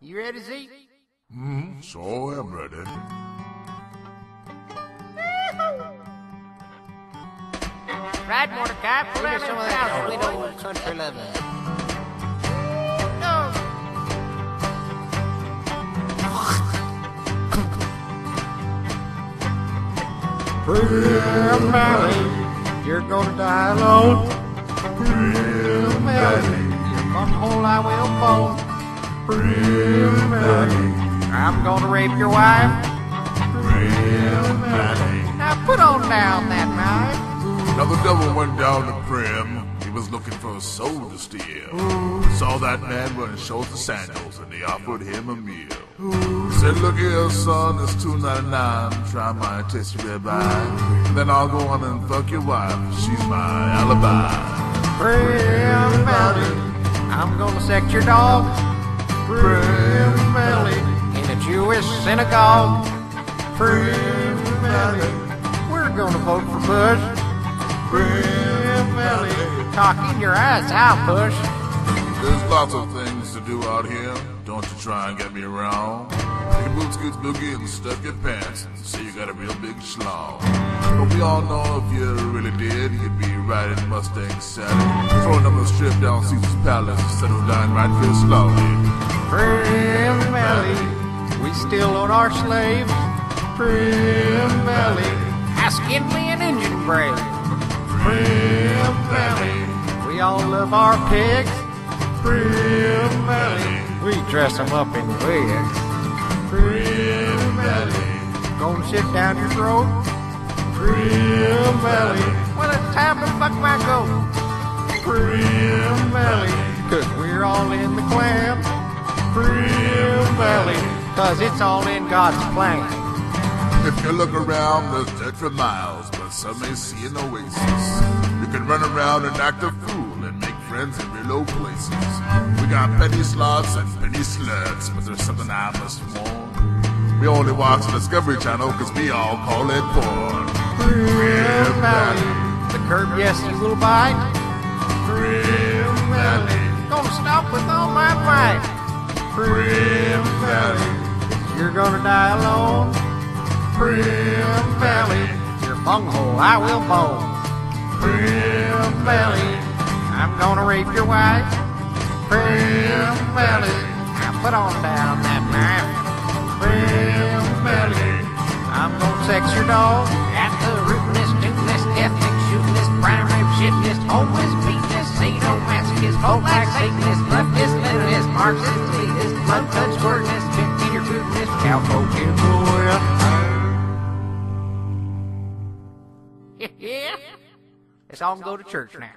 You ready, Zeke? Hmm, so I am ready. Ride, Mordecai. Pull down some of that sweet old country. No. Primm Valley, you're gonna die alone. Primm Valley, your butthole I will bone. Primm Valley, I'm gonna rape your wife. Primm now put on down that knife. Now the devil went down to Primm. He was looking for a soul to steal. Saw that man wearing shorts and sandals, and he offered him a meal. He said, "Look here, son, it's two ninety nine. Try my tasty ribeye, then I'll go on and fuck your wife. She's my alibi." Primm Valley, I'm gonna sex your dog. Synagogue. Primm Valley, we're gonna vote for Bush. Primm Valley, in your ass, out, Bush. There's lots of things to do out here. Don't you try and get me wrong. You can boot scoots boogie and stuff your pants. Say you got a real big schlong. But we all know if you really did, you'd be riding Mustang Sally. Throwing them a strip down Caesar's Palace. Settle down right real slowly. We still own our slaves. Primm Valley, ask Indian Indian brave. Primm Valley, we all love our pigs. Primm Valley, we dress them up in wigs. Primm Valley, gonna sit down your throat. Primm Valley, well it's time to fuck my goat. Primm Valley, cause we're all in the clam. Primm Valley, cause it's all in God's plan. If you look around, there's dirt for miles, but some may see an oasis. You can run around and act a fool and make friends in real low places. We got penny slots and penny sluts, but there's something I must warn. We only watch the Discovery Channel because we all call it porn. Primm Valley, the curb, yes, you will bite. Primm Valley, gonna stop with all my might. Primm Valley, you're gonna die alone. Primm Valley, your bunghole I will bone. Primm Valley, I'm gonna rape your wife. Primm Valley, now put on down that knife. Primm Valley, I'm gonna sex your dog. At the rootless, toothless, ethnic, shootless, prime rib, shitless, homeless, beatless, sadomasochist, cult like Satanist, leftist, leninist, Marxist, elitist, blood touch, wordless, eater, fruitless, cowboy, tinfoil. Yeah. Let's all go to church now.